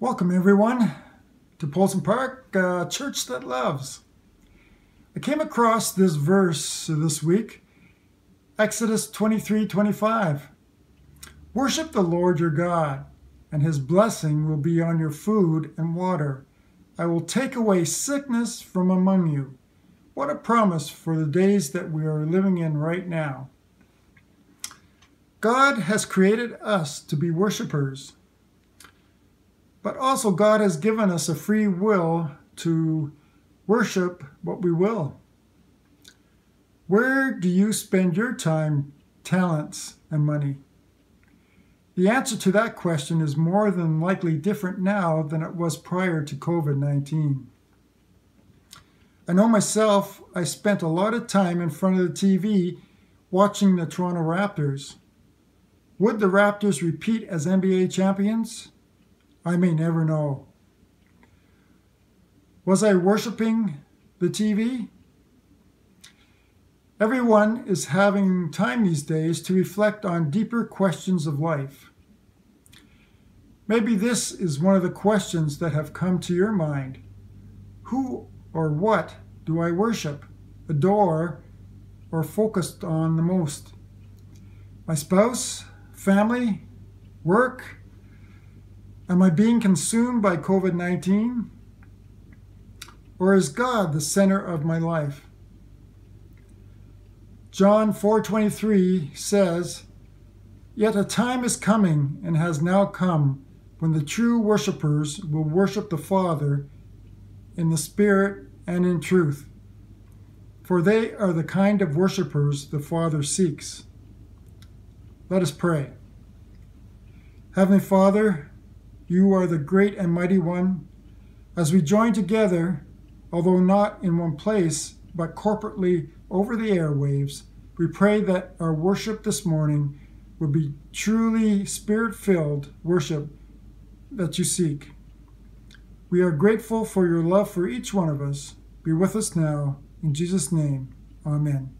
Welcome, everyone, to Polson Park, church that loves. I came across this verse this week, Exodus 23 25. Worship the Lord your God, and his blessing will be on your food and water. I will take away sickness from among you. What a promise for the days that we are living in right now. God has created us to be worshipers but also, God has given us a free will to worship what we will. Where do you spend your time, talents, and money? The answer to that question is more than likely different now than it was prior to COVID 19. I know myself, I spent a lot of time in front of the TV watching the Toronto Raptors. Would the Raptors repeat as NBA champions? I may never know. Was I worshiping the TV? Everyone is having time these days to reflect on deeper questions of life. Maybe this is one of the questions that have come to your mind. Who or what do I worship, adore, or focused on the most? My spouse, family, work, Am I being consumed by COVID 19? Or is God the center of my life? John 4:23 says, "Yet a time is coming and has now come when the true worshippers will worship the Father in the spirit and in truth, for they are the kind of worshippers the Father seeks." Let us pray. Heavenly Father, you are the great and mighty one. As we join together, although not in one place, but corporately over the airwaves, we pray that our worship this morning will be truly spirit filled worship that you seek. We are grateful for your love for each one of us. Be with us now. In Jesus' name, amen.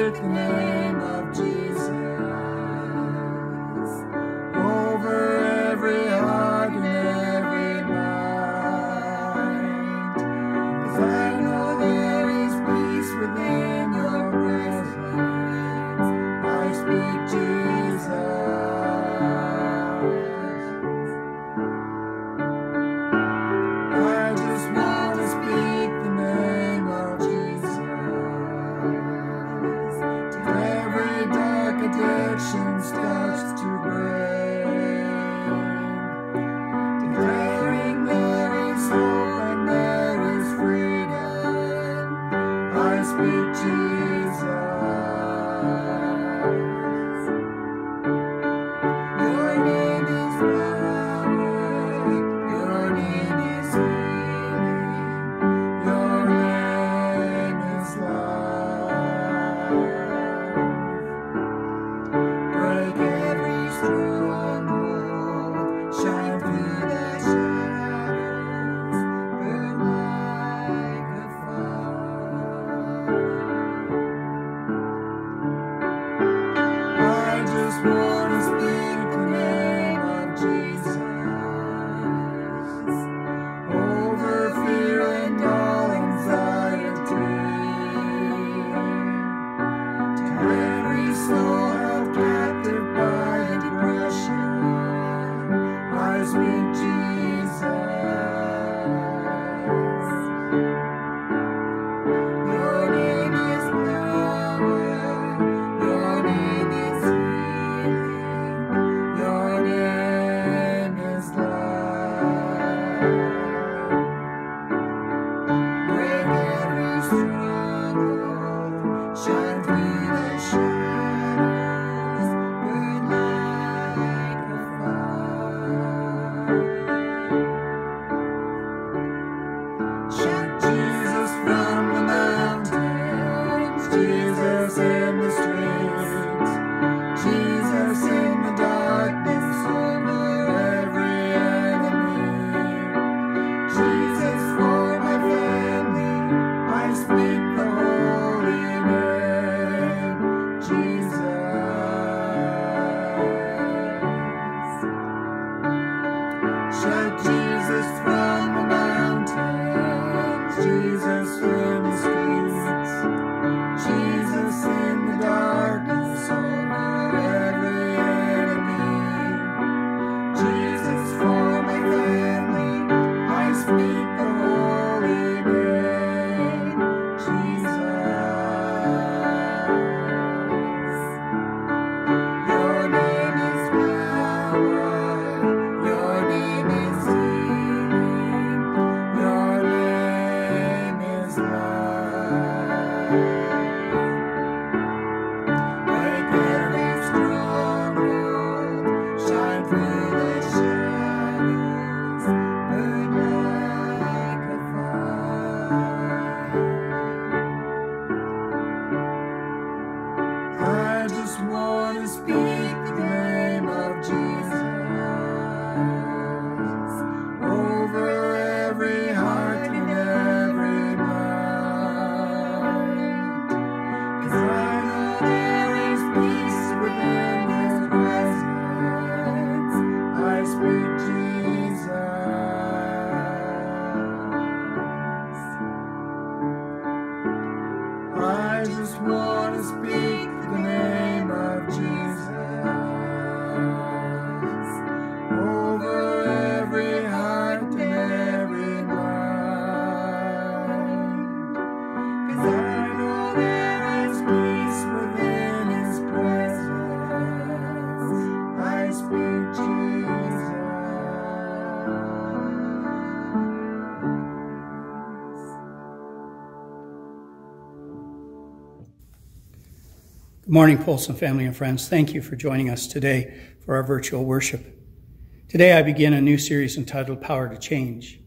recognize. Good morning, Polson family and friends. Thank you for joining us today for our virtual worship. Today I begin a new series entitled Power to Change.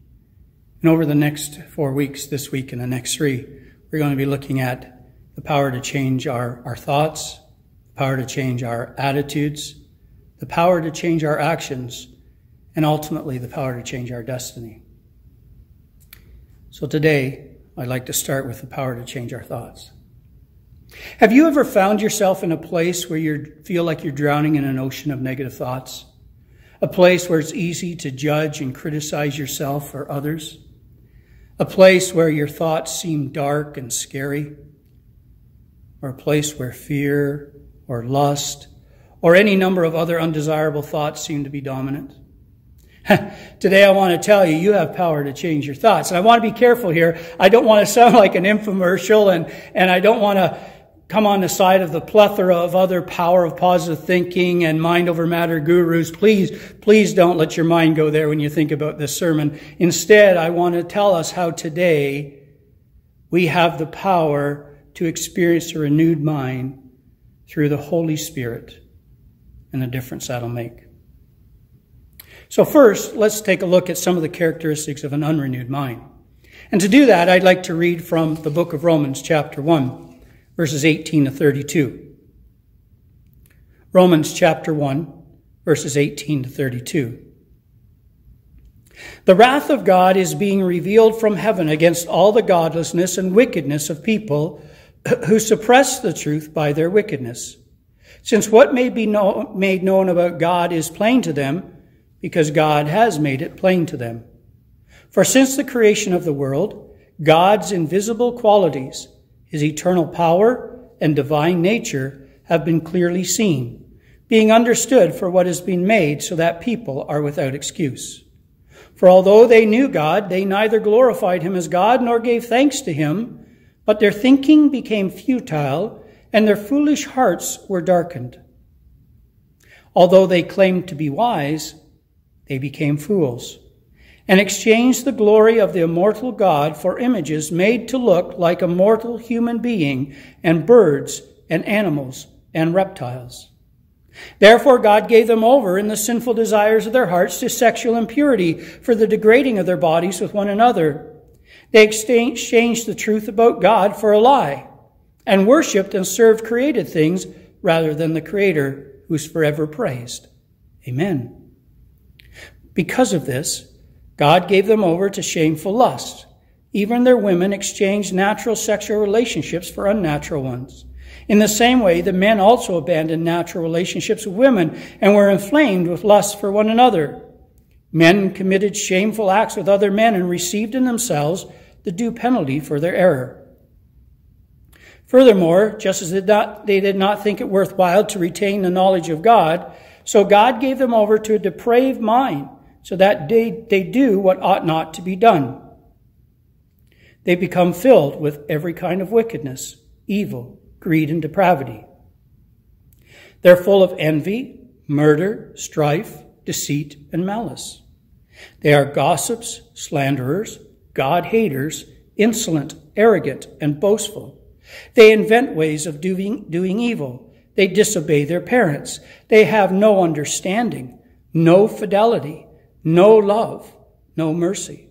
And over the next four weeks, this week and the next three, we're going to be looking at the power to change our, our thoughts, the power to change our attitudes, the power to change our actions, and ultimately the power to change our destiny. So today, I'd like to start with the power to change our thoughts. Have you ever found yourself in a place where you feel like you're drowning in an ocean of negative thoughts? A place where it's easy to judge and criticize yourself or others? A place where your thoughts seem dark and scary? Or a place where fear or lust or any number of other undesirable thoughts seem to be dominant? Today I want to tell you, you have power to change your thoughts. And I want to be careful here. I don't want to sound like an infomercial and, and I don't want to come on the side of the plethora of other power of positive thinking and mind over matter gurus. Please, please don't let your mind go there when you think about this sermon. Instead, I want to tell us how today we have the power to experience a renewed mind through the Holy Spirit and the difference that'll make. So first, let's take a look at some of the characteristics of an unrenewed mind. And to do that, I'd like to read from the book of Romans chapter 1 verses 18 to 32. Romans chapter 1, verses 18 to 32. The wrath of God is being revealed from heaven against all the godlessness and wickedness of people who suppress the truth by their wickedness. Since what may be know, made known about God is plain to them, because God has made it plain to them. For since the creation of the world, God's invisible qualities, his eternal power and divine nature have been clearly seen, being understood for what has been made so that people are without excuse. For although they knew God, they neither glorified him as God nor gave thanks to him, but their thinking became futile and their foolish hearts were darkened. Although they claimed to be wise, they became fools and exchanged the glory of the immortal God for images made to look like a mortal human being and birds and animals and reptiles. Therefore, God gave them over in the sinful desires of their hearts to sexual impurity for the degrading of their bodies with one another. They exchanged the truth about God for a lie and worshiped and served created things rather than the Creator who's forever praised. Amen. Because of this, God gave them over to shameful lusts. Even their women exchanged natural sexual relationships for unnatural ones. In the same way, the men also abandoned natural relationships with women and were inflamed with lust for one another. Men committed shameful acts with other men and received in themselves the due penalty for their error. Furthermore, just as they did, not, they did not think it worthwhile to retain the knowledge of God, so God gave them over to a depraved mind so that they, they do what ought not to be done. They become filled with every kind of wickedness, evil, greed, and depravity. They're full of envy, murder, strife, deceit, and malice. They are gossips, slanderers, God haters, insolent, arrogant, and boastful. They invent ways of doing, doing evil. They disobey their parents. They have no understanding, no fidelity no love, no mercy.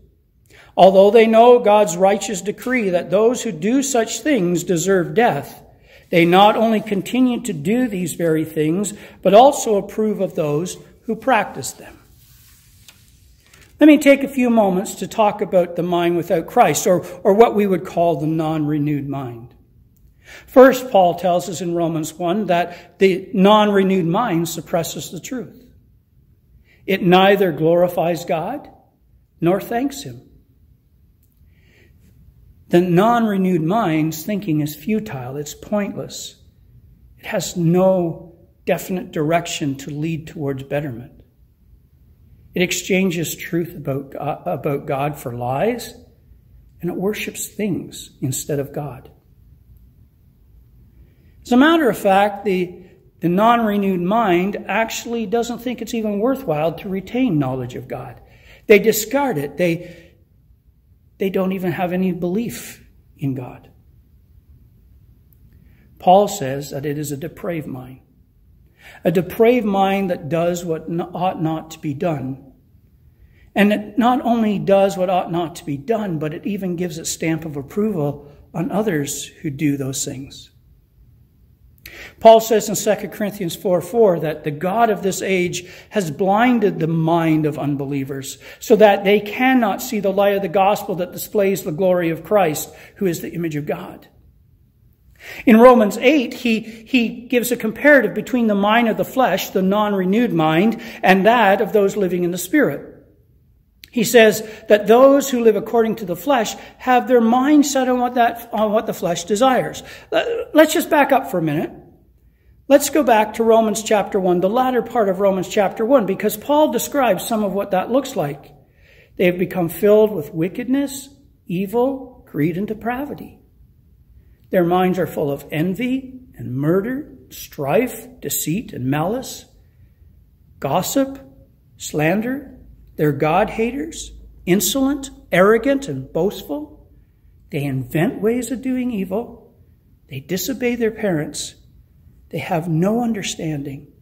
Although they know God's righteous decree that those who do such things deserve death, they not only continue to do these very things, but also approve of those who practice them. Let me take a few moments to talk about the mind without Christ, or, or what we would call the non renewed mind. First, Paul tells us in Romans 1 that the non renewed mind suppresses the truth. It neither glorifies God nor thanks Him. The non renewed mind's thinking is futile, it's pointless. It has no definite direction to lead towards betterment. It exchanges truth about God, about God for lies, and it worships things instead of God. As a matter of fact, the the non renewed mind actually doesn't think it's even worthwhile to retain knowledge of God. They discard it. They, they don't even have any belief in God. Paul says that it is a depraved mind. A depraved mind that does what ought not to be done. And it not only does what ought not to be done, but it even gives a stamp of approval on others who do those things. Paul says in 2 Corinthians 4 4 that the God of this age has blinded the mind of unbelievers so that they cannot see the light of the gospel that displays the glory of Christ, who is the image of God. In Romans 8, he, he gives a comparative between the mind of the flesh, the non-renewed mind, and that of those living in the Spirit. He says that those who live according to the flesh have their mind set on what that, on what the flesh desires. Uh, let's just back up for a minute. Let's go back to Romans chapter 1, the latter part of Romans chapter 1, because Paul describes some of what that looks like. They have become filled with wickedness, evil, greed, and depravity. Their minds are full of envy and murder, strife, deceit, and malice, gossip, slander. They're God haters, insolent, arrogant, and boastful. They invent ways of doing evil. They disobey their parents. They have no understanding,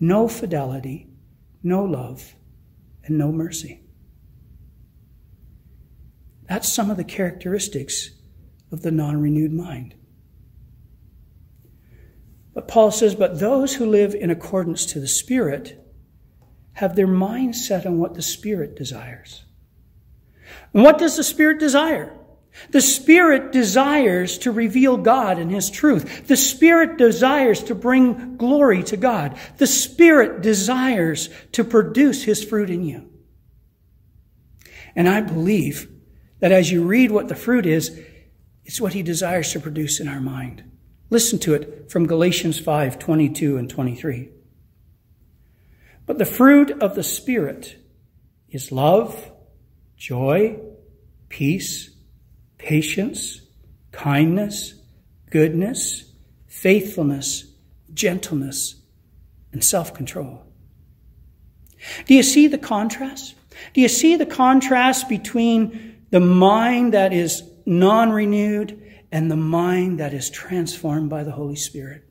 no fidelity, no love, and no mercy. That's some of the characteristics of the non renewed mind. But Paul says, but those who live in accordance to the Spirit have their mind set on what the Spirit desires. And what does the Spirit desire? The Spirit desires to reveal God and His truth. The Spirit desires to bring glory to God. The Spirit desires to produce His fruit in you. And I believe that as you read what the fruit is, it's what He desires to produce in our mind. Listen to it from Galatians 5 22 and 23. But the fruit of the Spirit is love, joy, peace, patience, kindness, goodness, faithfulness, gentleness, and self control. Do you see the contrast? Do you see the contrast between the mind that is non renewed and the mind that is transformed by the Holy Spirit?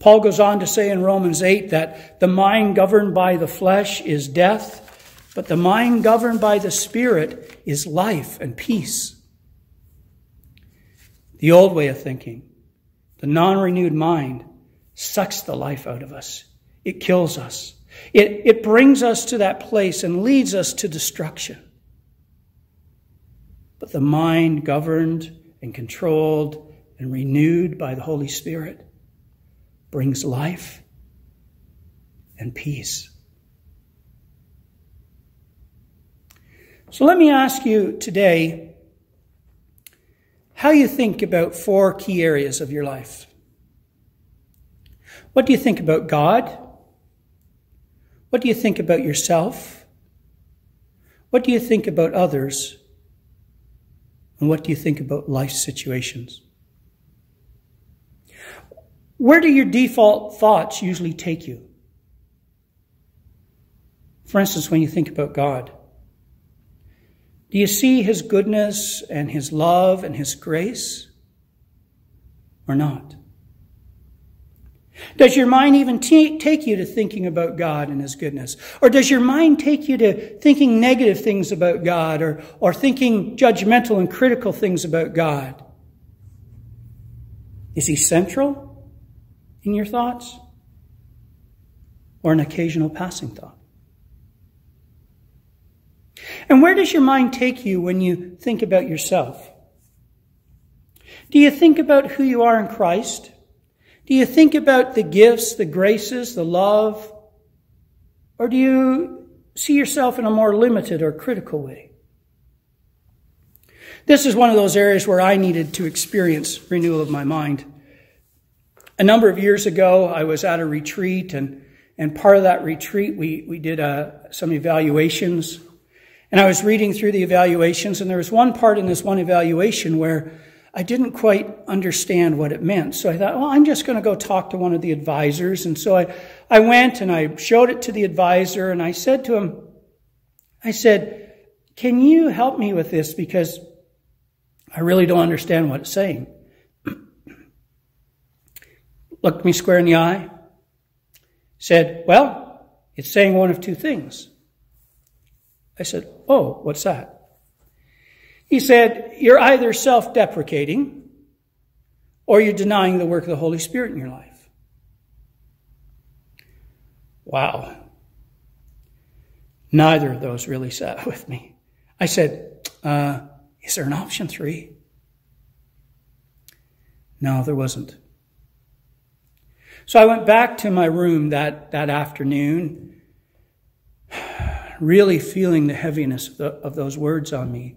Paul goes on to say in Romans 8 that the mind governed by the flesh is death, but the mind governed by the Spirit is life and peace. The old way of thinking, the non renewed mind, sucks the life out of us. It kills us. It, it brings us to that place and leads us to destruction. But the mind governed and controlled and renewed by the Holy Spirit brings life and peace. So let me ask you today how you think about four key areas of your life. What do you think about God? What do you think about yourself? What do you think about others? And what do you think about life situations? Where do your default thoughts usually take you? For instance, when you think about God, do you see His goodness and His love and His grace or not? Does your mind even take you to thinking about God and His goodness? Or does your mind take you to thinking negative things about God or, or thinking judgmental and critical things about God? Is He central? in your thoughts? Or an occasional passing thought? And where does your mind take you when you think about yourself? Do you think about who you are in Christ? Do you think about the gifts, the graces, the love? Or do you see yourself in a more limited or critical way? This is one of those areas where I needed to experience renewal of my mind. A number of years ago, I was at a retreat, and, and part of that retreat, we, we did uh, some evaluations. And I was reading through the evaluations, and there was one part in this one evaluation where I didn't quite understand what it meant. So I thought, well, I'm just going to go talk to one of the advisors. And so I, I went and I showed it to the advisor, and I said to him, I said, can you help me with this? Because I really don't understand what it's saying looked me square in the eye, said, Well, it's saying one of two things. I said, Oh, what's that? He said, You're either self deprecating or you're denying the work of the Holy Spirit in your life. Wow. Neither of those really sat with me. I said, uh, Is there an option three? No, there wasn't. So I went back to my room that, that afternoon, really feeling the heaviness of, the, of those words on me.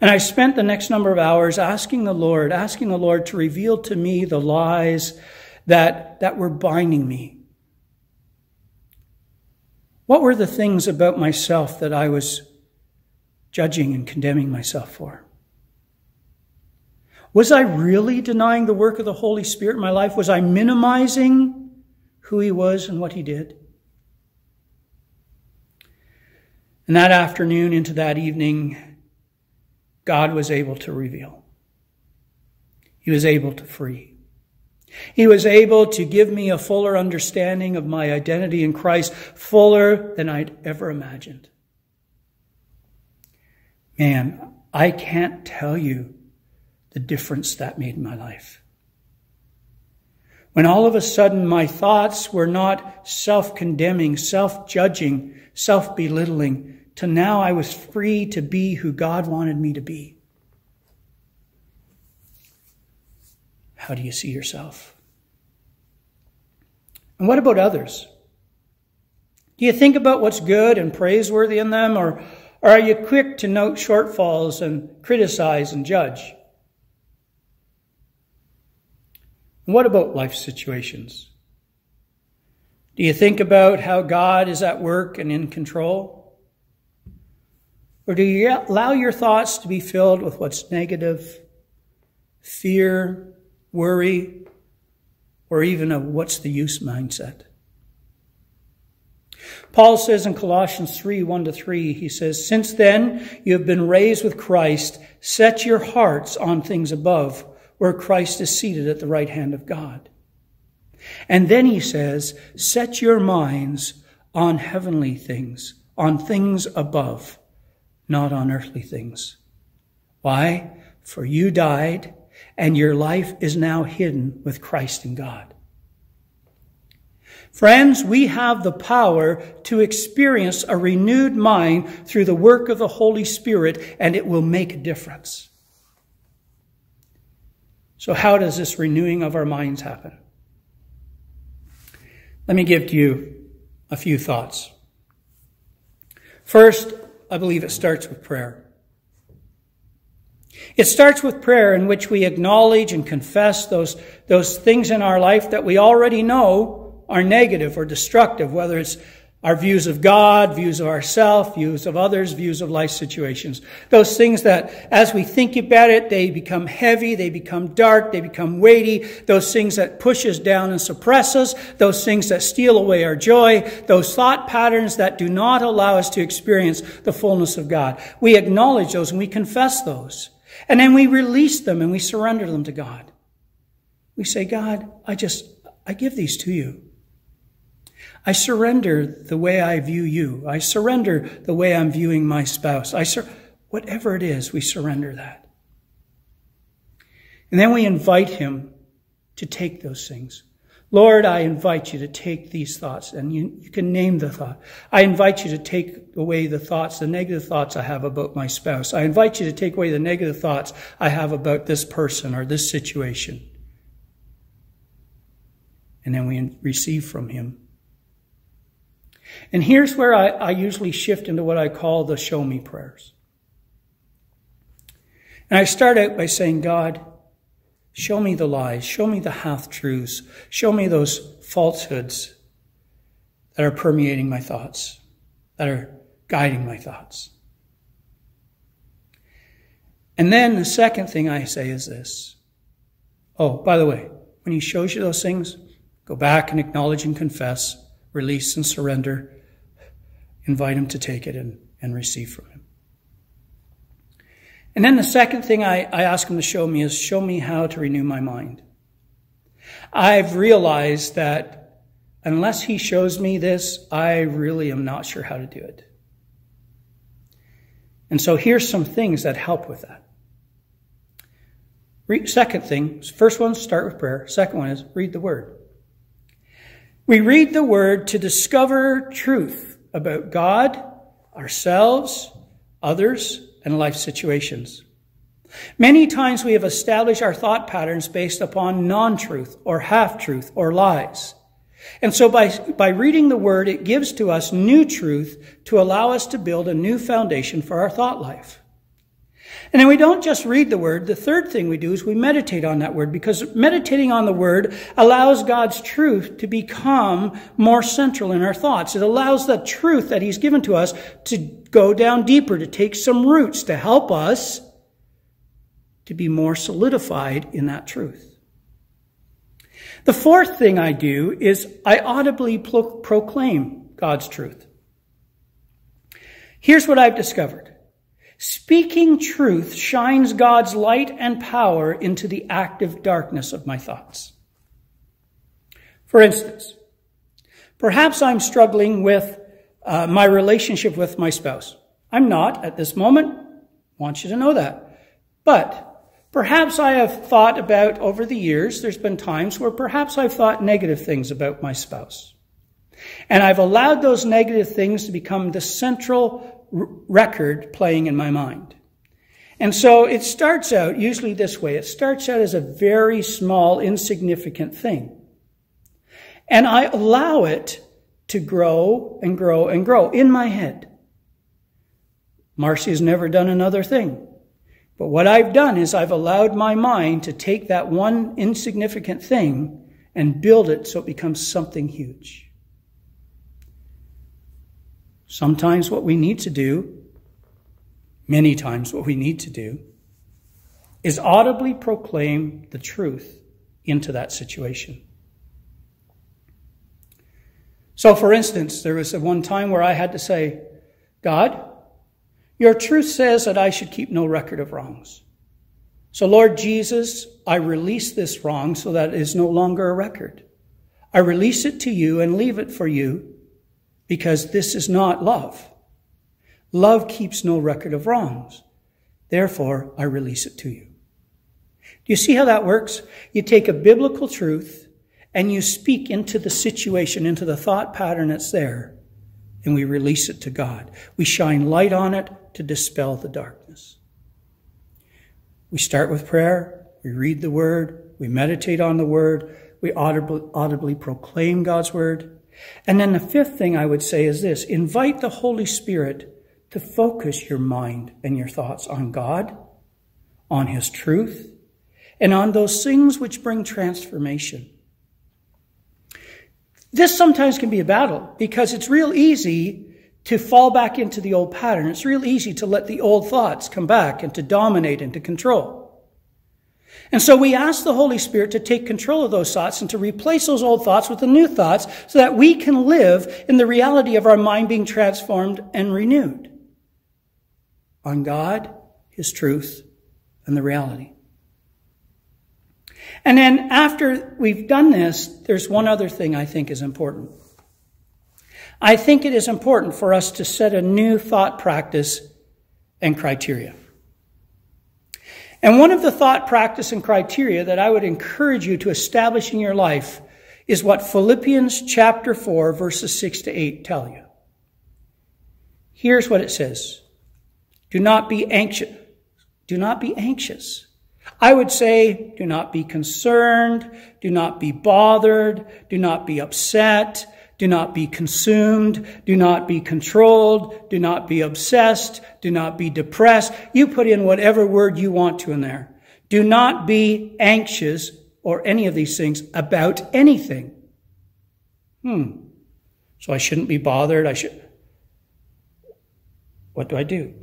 And I spent the next number of hours asking the Lord, asking the Lord to reveal to me the lies that, that were binding me. What were the things about myself that I was judging and condemning myself for? Was I really denying the work of the Holy Spirit in my life? Was I minimizing who He was and what He did? And that afternoon into that evening, God was able to reveal. He was able to free. He was able to give me a fuller understanding of my identity in Christ, fuller than I'd ever imagined. Man, I can't tell you the difference that made in my life. When all of a sudden my thoughts were not self condemning, self judging, self belittling, to now I was free to be who God wanted me to be. How do you see yourself? And what about others? Do you think about what's good and praiseworthy in them, or, or are you quick to note shortfalls and criticize and judge? And what about life situations? Do you think about how God is at work and in control? Or do you allow your thoughts to be filled with what's negative, fear, worry, or even a what's the use mindset. Paul says in Colossians 3 1 to 3, he says, Since then you have been raised with Christ, set your hearts on things above, where Christ is seated at the right hand of God. And then he says, Set your minds on heavenly things, on things above, not on earthly things. Why? For you died and your life is now hidden with Christ in God. Friends, we have the power to experience a renewed mind through the work of the Holy Spirit, and it will make a difference. So, how does this renewing of our minds happen? Let me give to you a few thoughts. First, I believe it starts with prayer. It starts with prayer in which we acknowledge and confess those, those things in our life that we already know are negative or destructive, whether it's our views of God, views of ourselves, views of others, views of life situations. Those things that as we think about it, they become heavy, they become dark, they become weighty. Those things that push us down and suppress us. Those things that steal away our joy. Those thought patterns that do not allow us to experience the fullness of God. We acknowledge those and we confess those. And then we release them and we surrender them to God. We say, God, I just, I give these to you. I surrender the way I view you. I surrender the way I'm viewing my spouse. I sur- whatever it is, we surrender that. And then we invite him to take those things. Lord, I invite you to take these thoughts, and you, you, can name the thought. I invite you to take away the thoughts, the negative thoughts I have about my spouse. I invite you to take away the negative thoughts I have about this person or this situation. And then we receive from him. And here's where I, I usually shift into what I call the show me prayers. And I start out by saying, God, Show me the lies. Show me the half truths. Show me those falsehoods that are permeating my thoughts, that are guiding my thoughts. And then the second thing I say is this. Oh, by the way, when he shows you those things, go back and acknowledge and confess, release and surrender, invite him to take it and, and receive from him. And then the second thing I, I ask him to show me is show me how to renew my mind. I've realized that unless he shows me this, I really am not sure how to do it. And so here's some things that help with that. second thing, first one, start with prayer. Second one is read the word. We read the word to discover truth about God, ourselves, others, and life situations. Many times we have established our thought patterns based upon non-truth or half-truth or lies. And so by, by reading the word, it gives to us new truth to allow us to build a new foundation for our thought life. And then we don't just read the word. The third thing we do is we meditate on that word because meditating on the word allows God's truth to become more central in our thoughts. It allows the truth that he's given to us to go down deeper, to take some roots, to help us to be more solidified in that truth. The fourth thing I do is I audibly pro- proclaim God's truth. Here's what I've discovered. Speaking truth shines God's light and power into the active darkness of my thoughts. For instance, perhaps I'm struggling with uh, my relationship with my spouse. I'm not at this moment. Want you to know that. But perhaps I have thought about over the years, there's been times where perhaps I've thought negative things about my spouse. And I've allowed those negative things to become the central record playing in my mind. And so it starts out usually this way. It starts out as a very small, insignificant thing. And I allow it to grow and grow and grow in my head. Marcy has never done another thing. But what I've done is I've allowed my mind to take that one insignificant thing and build it so it becomes something huge. Sometimes what we need to do, many times what we need to do, is audibly proclaim the truth into that situation. So, for instance, there was one time where I had to say, God, your truth says that I should keep no record of wrongs. So, Lord Jesus, I release this wrong so that it is no longer a record. I release it to you and leave it for you because this is not love. Love keeps no record of wrongs. Therefore, I release it to you. Do you see how that works? You take a biblical truth and you speak into the situation, into the thought pattern that's there, and we release it to God. We shine light on it to dispel the darkness. We start with prayer, we read the word, we meditate on the word, we audibly, audibly proclaim God's word. And then the fifth thing I would say is this invite the Holy Spirit to focus your mind and your thoughts on God, on His truth, and on those things which bring transformation. This sometimes can be a battle because it's real easy to fall back into the old pattern. It's real easy to let the old thoughts come back and to dominate and to control. And so we ask the Holy Spirit to take control of those thoughts and to replace those old thoughts with the new thoughts so that we can live in the reality of our mind being transformed and renewed on God, His truth, and the reality. And then after we've done this, there's one other thing I think is important. I think it is important for us to set a new thought practice and criteria. And one of the thought practice and criteria that I would encourage you to establish in your life is what Philippians chapter 4 verses 6 to 8 tell you. Here's what it says. Do not be anxious. Do not be anxious I would say, do not be concerned, do not be bothered, do not be upset, do not be consumed, do not be controlled, do not be obsessed, do not be depressed. You put in whatever word you want to in there. Do not be anxious or any of these things about anything. Hmm. So I shouldn't be bothered. I should. What do I do?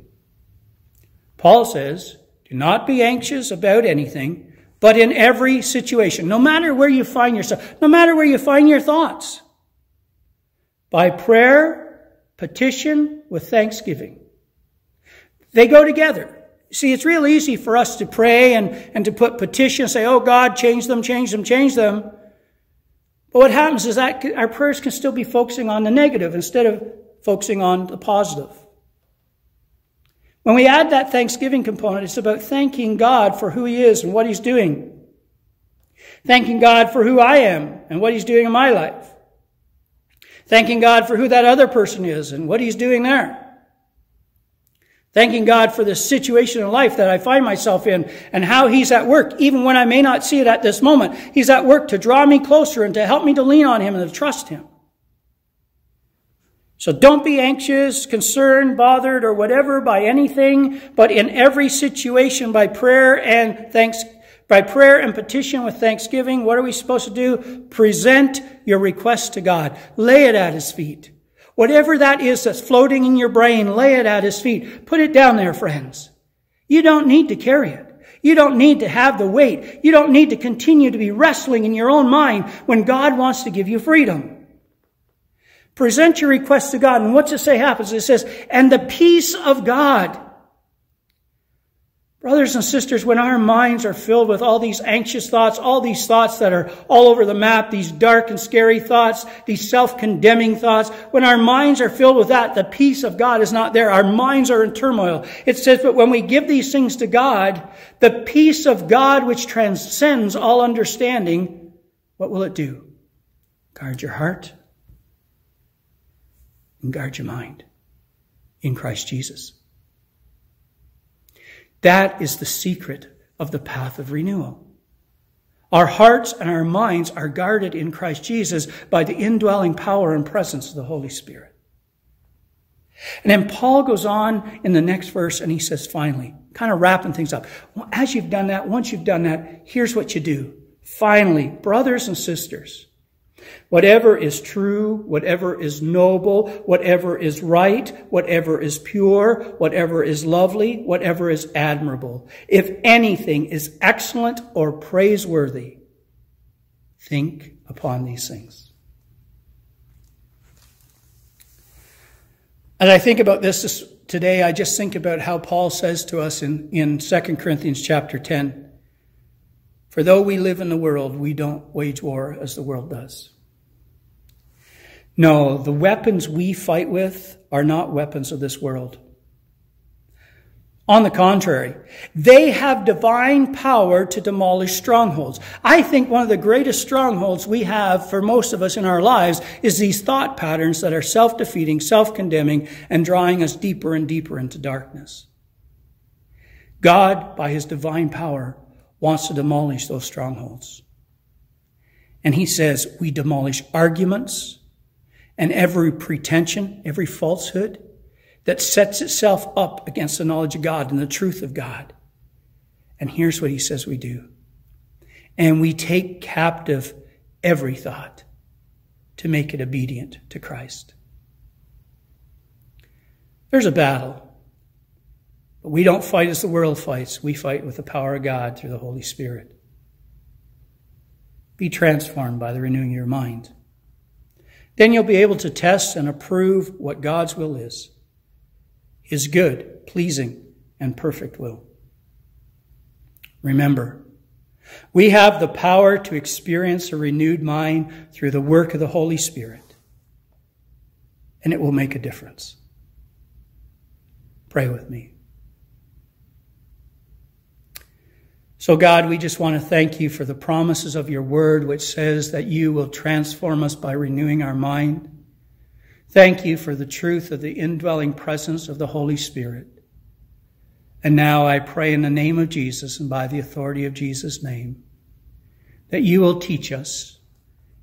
Paul says, do not be anxious about anything, but in every situation, no matter where you find yourself, no matter where you find your thoughts, by prayer, petition, with thanksgiving. They go together. See, it's real easy for us to pray and, and to put petition, say, oh God, change them, change them, change them. But what happens is that our prayers can still be focusing on the negative instead of focusing on the positive. When we add that thanksgiving component, it's about thanking God for who He is and what He's doing. Thanking God for who I am and what He's doing in my life. Thanking God for who that other person is and what He's doing there. Thanking God for the situation in life that I find myself in and how He's at work, even when I may not see it at this moment. He's at work to draw me closer and to help me to lean on Him and to trust Him. So don't be anxious, concerned, bothered, or whatever by anything, but in every situation by prayer and thanks, by prayer and petition with thanksgiving, what are we supposed to do? Present your request to God. Lay it at His feet. Whatever that is that's floating in your brain, lay it at His feet. Put it down there, friends. You don't need to carry it. You don't need to have the weight. You don't need to continue to be wrestling in your own mind when God wants to give you freedom. Present your request to God. And what's it say happens? It says, and the peace of God Brothers and sisters, when our minds are filled with all these anxious thoughts, all these thoughts that are all over the map, these dark and scary thoughts, these self-condemning thoughts, when our minds are filled with that, the peace of God is not there. Our minds are in turmoil. It says, but when we give these things to God, the peace of God which transcends all understanding, what will it do? Guard your heart and guard your mind in Christ Jesus. That is the secret of the path of renewal. Our hearts and our minds are guarded in Christ Jesus by the indwelling power and presence of the Holy Spirit. And then Paul goes on in the next verse and he says, finally, kind of wrapping things up. As you've done that, once you've done that, here's what you do. Finally, brothers and sisters, Whatever is true, whatever is noble, whatever is right, whatever is pure, whatever is lovely, whatever is admirable, if anything is excellent or praiseworthy, think upon these things. As I think about this today, I just think about how Paul says to us in, in 2 Corinthians chapter 10, For though we live in the world, we don't wage war as the world does. No, the weapons we fight with are not weapons of this world. On the contrary, they have divine power to demolish strongholds. I think one of the greatest strongholds we have for most of us in our lives is these thought patterns that are self-defeating, self-condemning, and drawing us deeper and deeper into darkness. God, by his divine power, wants to demolish those strongholds. And he says, we demolish arguments, and every pretension, every falsehood that sets itself up against the knowledge of God and the truth of God. And here's what he says we do. And we take captive every thought to make it obedient to Christ. There's a battle. But we don't fight as the world fights. We fight with the power of God through the Holy Spirit. Be transformed by the renewing of your mind. Then you'll be able to test and approve what God's will is His good, pleasing, and perfect will. Remember, we have the power to experience a renewed mind through the work of the Holy Spirit, and it will make a difference. Pray with me. So, God, we just want to thank you for the promises of your word, which says that you will transform us by renewing our mind. Thank you for the truth of the indwelling presence of the Holy Spirit. And now I pray in the name of Jesus and by the authority of Jesus' name that you will teach us.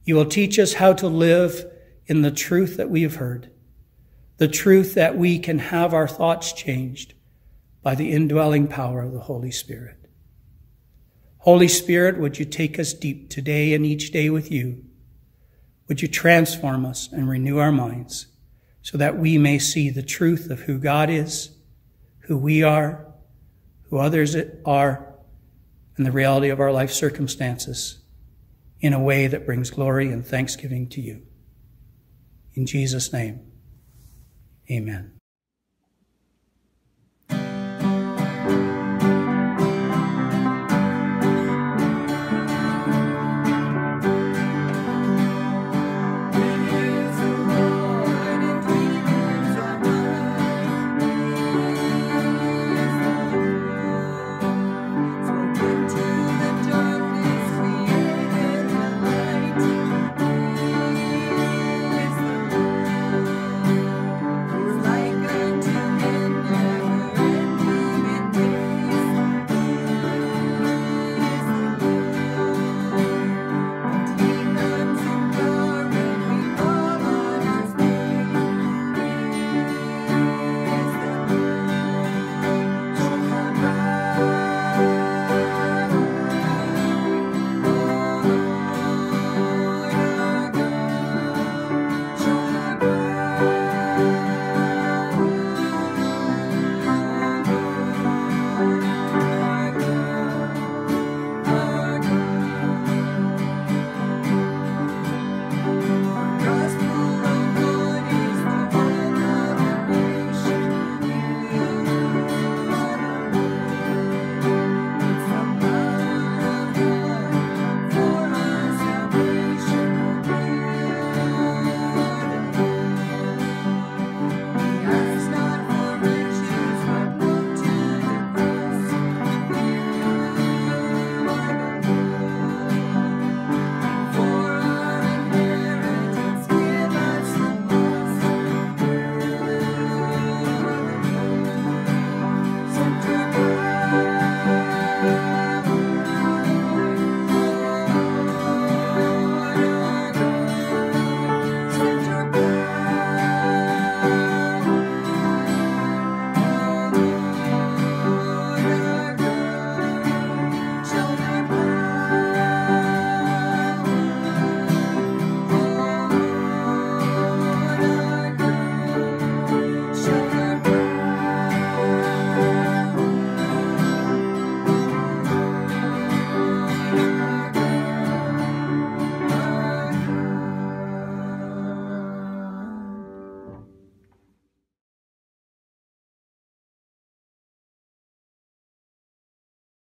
You will teach us how to live in the truth that we have heard, the truth that we can have our thoughts changed by the indwelling power of the Holy Spirit. Holy Spirit, would you take us deep today and each day with you? Would you transform us and renew our minds so that we may see the truth of who God is, who we are, who others are, and the reality of our life circumstances in a way that brings glory and thanksgiving to you. In Jesus' name, amen.